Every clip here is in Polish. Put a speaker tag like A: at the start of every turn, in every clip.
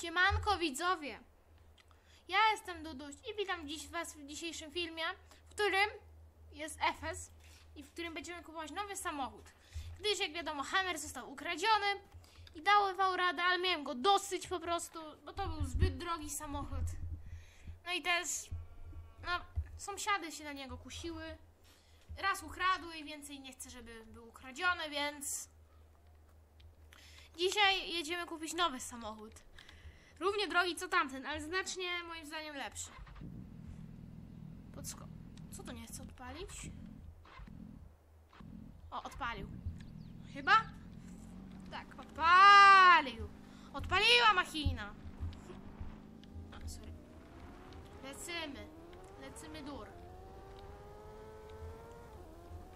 A: Siemanko widzowie! Ja jestem Duduś i witam dziś was w dzisiejszym filmie, w którym jest Efes i w którym będziemy kupować nowy samochód. Gdyż jak wiadomo Hammer został ukradziony i dawał radę, ale miałem go dosyć po prostu, bo to był zbyt drogi samochód. No i też, no, sąsiady się na niego kusiły. Raz ukradły i więcej nie chcę, żeby był ukradziony, więc Dzisiaj jedziemy kupić nowy samochód. Równie drogi co tamten, ale znacznie moim zdaniem lepszy. Podsko... Co to nie chce odpalić? O, odpalił. Chyba? Tak, odpalił. Odpaliła machina. Sorry. Lecimy. Lecimy dur.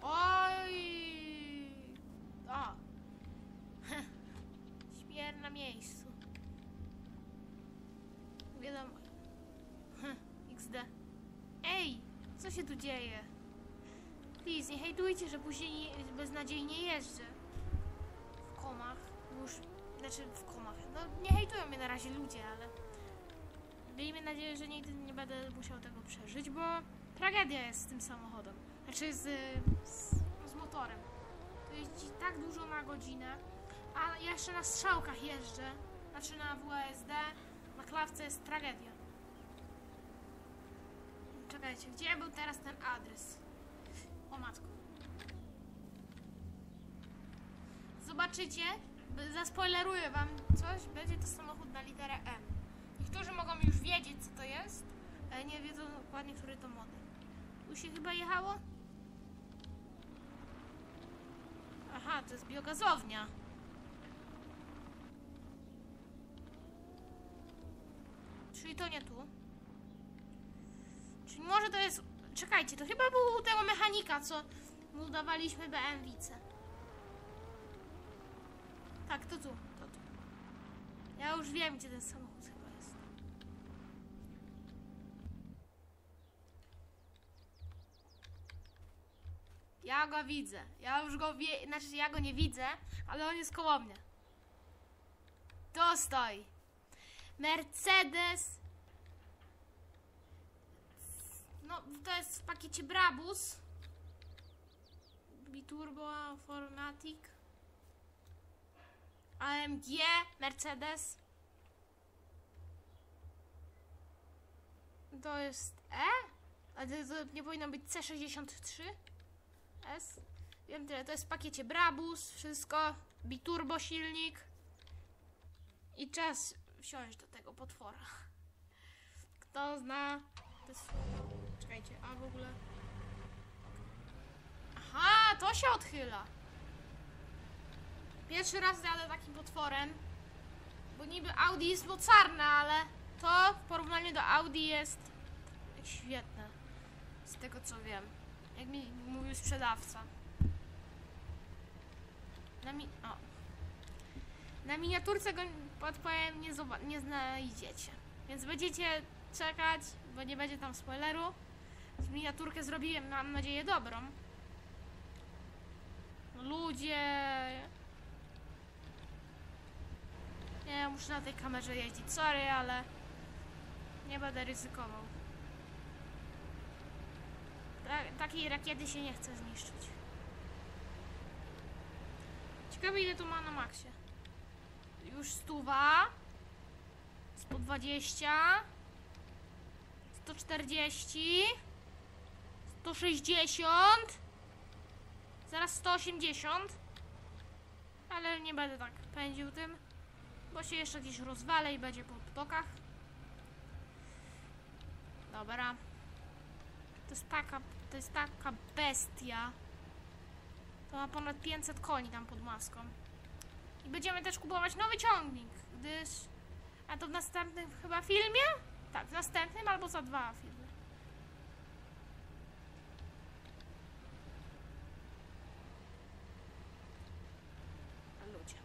A: Oj. O. Śmier na miejscu. Wiadomo. Hm, XD. Ej, co się tu dzieje? Please, nie hejtujcie, że później nie, beznadziejnie jeżdżę. W komach. Już, znaczy w komach. No, nie hejtują mnie na razie ludzie, ale... Miejmy nadzieję, że nigdy nie będę musiał tego przeżyć, bo tragedia jest z tym samochodem. Znaczy z, z, z motorem. To jeździ tak dużo na godzinę, a ja jeszcze na strzałkach jeżdżę. Znaczy na WASD. Na klawce jest tragedia. Czekajcie, gdzie był teraz ten adres? O matko. Zobaczycie, zaspoileruję wam coś, będzie to samochód na literę M. Niektórzy mogą już wiedzieć, co to jest, ale nie wiedzą dokładnie, który to model. Tu się chyba jechało? Aha, to jest biogazownia. Czyli to nie tu. Może to jest... Czekajcie, to chyba był tego mechanika, co mu dawaliśmy BMW-ce. Tak, to tu, to tu. Ja już wiem, gdzie ten samochód chyba jest. Ja go widzę. Ja już go wie... Znaczy, ja go nie widzę, ale on jest koło mnie. To stoi. Mercedes. No, to jest w pakiecie Brabus. Biturbo Formatic. AMG Mercedes. To jest E? A to, to nie powinno być C63? S? Wiem tyle, to jest w pakiecie Brabus, wszystko. Biturbo silnik. I czas wsiąść do tego potwora. Kto zna. To jest... Czekajcie, a w ogóle. Aha, to się odchyla. Pierwszy raz jadę takim potworem. Bo niby Audi jest mocarne, ale to w porównaniu do Audi jest świetne. Z tego co wiem. Jak mi mówił sprzedawca. Na mi... O. Na miniaturce go podpowiem nie, nie znajdziecie. Więc będziecie czekać, bo nie będzie tam spoileru. Miniaturkę zrobiłem, mam nadzieję, dobrą. Ludzie... Nie, muszę na tej kamerze jeździć, sorry, ale nie będę ryzykował. Ta- takiej rakiety się nie chce zniszczyć. Ciekawe ile tu ma na maksie. Już stuwa. 120. 140. 160. Zaraz 180. Ale nie będę tak pędził tym. Bo się jeszcze gdzieś rozwalę i będzie po ptokach. Dobra. To jest taka, to jest taka bestia. To ma ponad 500 koni tam pod maską. I będziemy też kupować nowy ciągnik, gdyż... A to w następnym chyba filmie? Tak, w następnym albo za dwa filmy. A ludzie.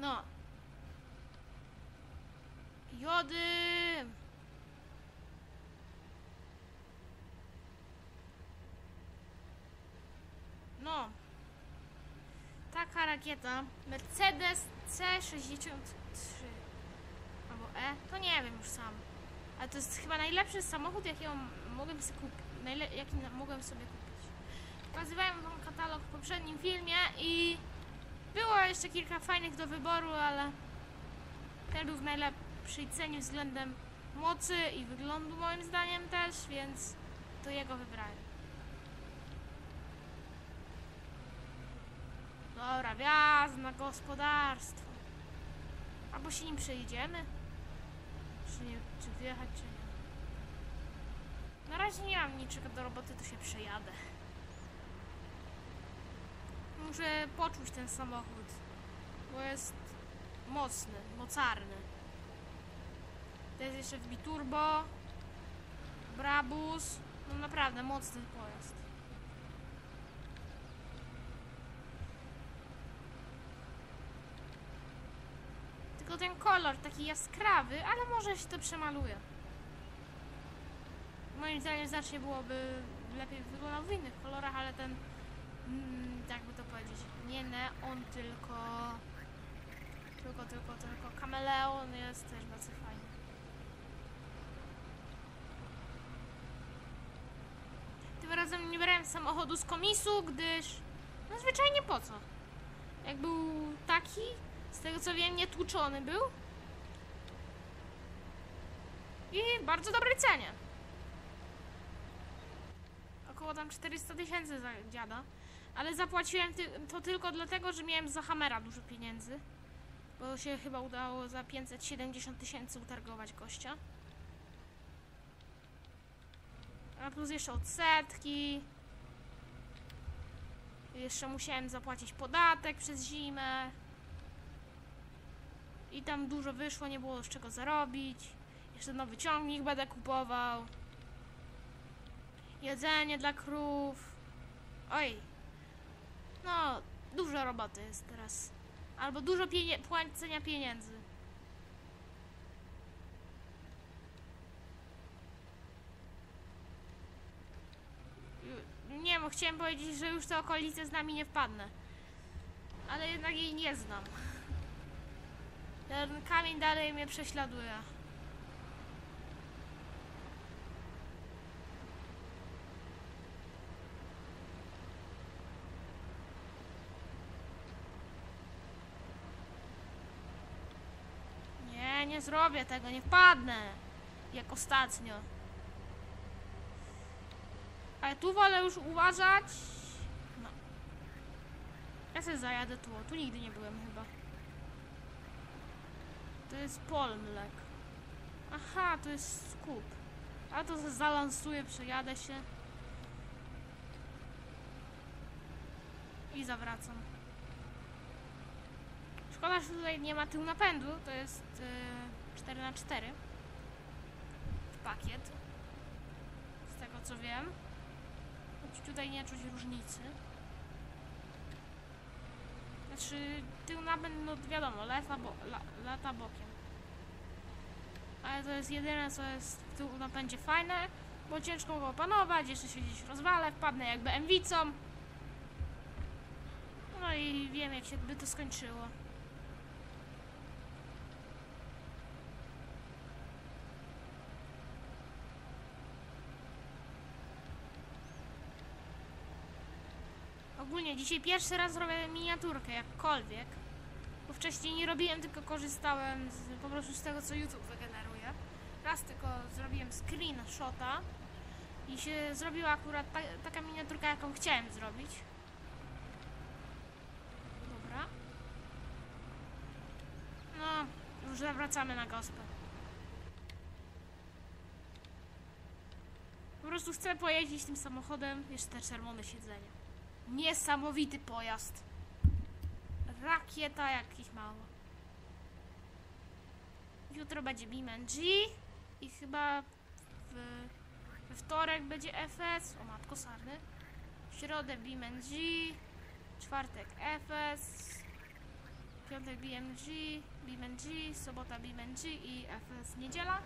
A: No. Jody! No. Taka rakieta. Mercedes C63. Albo E? To nie wiem już sam. Ale to jest chyba najlepszy samochód, jakiego mogłem sobie kupić. Najle- jaki mogłem sobie kupić. Pokazywałem wam katalog w poprzednim filmie i było jeszcze kilka fajnych do wyboru, ale ten był w cenie względem mocy i wyglądu moim zdaniem też, więc to jego wybrałem. Dobra, wjazd na gospodarstwo. Albo się nim przejdziemy. Czy, nie, czy wjechać, czy nie. Na razie nie mam niczego do roboty, to się przejadę. Muszę poczuć ten samochód, bo jest mocny, mocarny. To jest jeszcze w biturbo, Brabus, no naprawdę mocny pojazd. Tylko ten kolor taki jaskrawy, ale może się to przemaluje. Moim zdaniem znacznie byłoby lepiej wyglądał w innych kolorach, ale ten, mm, jak by to powiedzieć, nie neon, tylko, tylko, tylko, tylko kameleon jest też bardzo fajny. Tym razem nie brałem samochodu z komisu, gdyż, no zwyczajnie po co? Jak był taki, z tego co wiem, nietłuczony był. I bardzo dobrej cenie. Około tam 400 tysięcy za dziada. Ale zapłaciłem to tylko dlatego, że miałem za Hammera dużo pieniędzy. Bo się chyba udało za 570 tysięcy utargować gościa. A plus jeszcze odsetki. Jeszcze musiałem zapłacić podatek przez zimę. I tam dużo wyszło, nie było z czego zarobić. Jeszcze nowy ciągnik będę kupował. Jedzenie dla krów. Oj. No, dużo roboty jest teraz. Albo dużo pienie płacenia pieniędzy. Wiem, chciałem powiedzieć, że już te okolice z nami nie wpadnę. Ale jednak jej nie znam. Ten kamień dalej mnie prześladuje. Nie, nie zrobię tego, nie wpadnę. Jak ostatnio. Ale tu wolę już uważać. No. Ja sobie zajadę tu, tu nigdy nie byłem chyba. To jest polmlek. Aha, to jest skup. A to zalansuję, przejadę się. I zawracam. Szkoda, że tutaj nie ma tył napędu. To jest yy, 4x4. Pakiet. Z tego co wiem. Tutaj nie czuć różnicy. Znaczy, tył napęd, no wiadomo, lata, bo, la, lata bokiem. Ale to jest jedyne, co jest w tył napędzie fajne, bo ciężko go opanować, jeszcze się gdzieś rozwalę, wpadnę jakby MW-cą. No i wiem, jak się by to skończyło. Ogólnie dzisiaj pierwszy raz robię miniaturkę, jakkolwiek. Bo wcześniej nie robiłem, tylko korzystałem z, po prostu z tego, co YouTube wygeneruje. Raz tylko zrobiłem screenshota i się zrobiła akurat ta, taka miniaturka, jaką chciałem zrobić. Dobra. No, już zawracamy na gospę. Po prostu chcę pojeździć tym samochodem, jeszcze te czerwone siedzenie. Niesamowity pojazd. Rakieta jakiś mało. Jutro będzie BeamNG i chyba w, we wtorek będzie FS. O matko sarny. W środę BeamNG, czwartek FS, piątek BMG, BeamNG, sobota BeamNG i FS niedziela.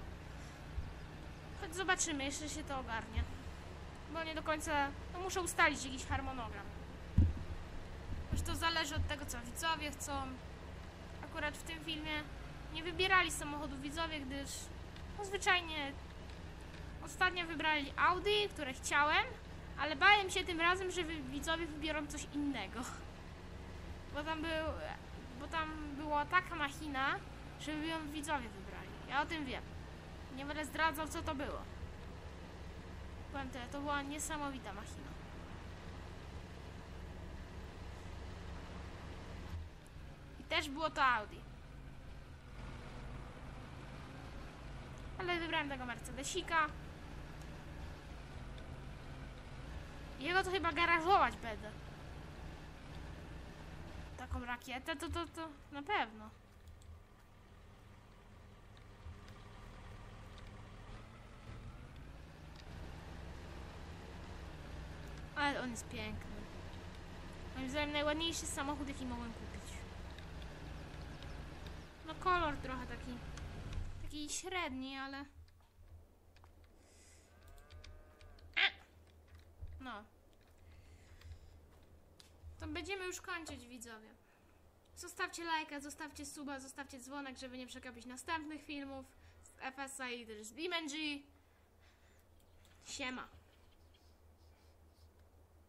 A: Choć zobaczymy, jeszcze się to ogarnie bo nie do końca, no muszę ustalić jakiś harmonogram. Już to zależy od tego, co widzowie chcą. Akurat w tym filmie nie wybierali samochodów widzowie, gdyż no, zwyczajnie ostatnio wybrali Audi, które chciałem, ale bałem się tym razem, że widzowie wybiorą coś innego. Bo tam był, bo tam była taka machina, żeby ją widzowie wybrali. Ja o tym wiem. Nie będę zdradzał, co to było. Powiem tyle, to była niesamowita machina. Też było to Audi. Ale wybrałem tego Mercedesika. Jego to chyba garażować będę. Taką rakietę to, to, to na pewno. Ale on jest piękny. Moim zdaniem najładniejszy samochód, jaki mogłem kupić. No kolor trochę taki, taki średni, ale... No. To będziemy już kończyć, widzowie. Zostawcie lajka, zostawcie suba, zostawcie dzwonek, żeby nie przegapić następnych filmów z FSA i też z BeamNG. Siema.